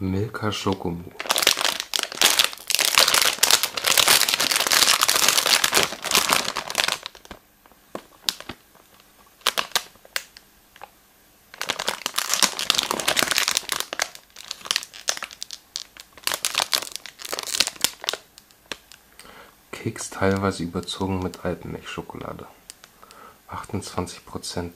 Milka Schokomousse. Keks teilweise überzogen mit Alpenmilchschokolade. 28%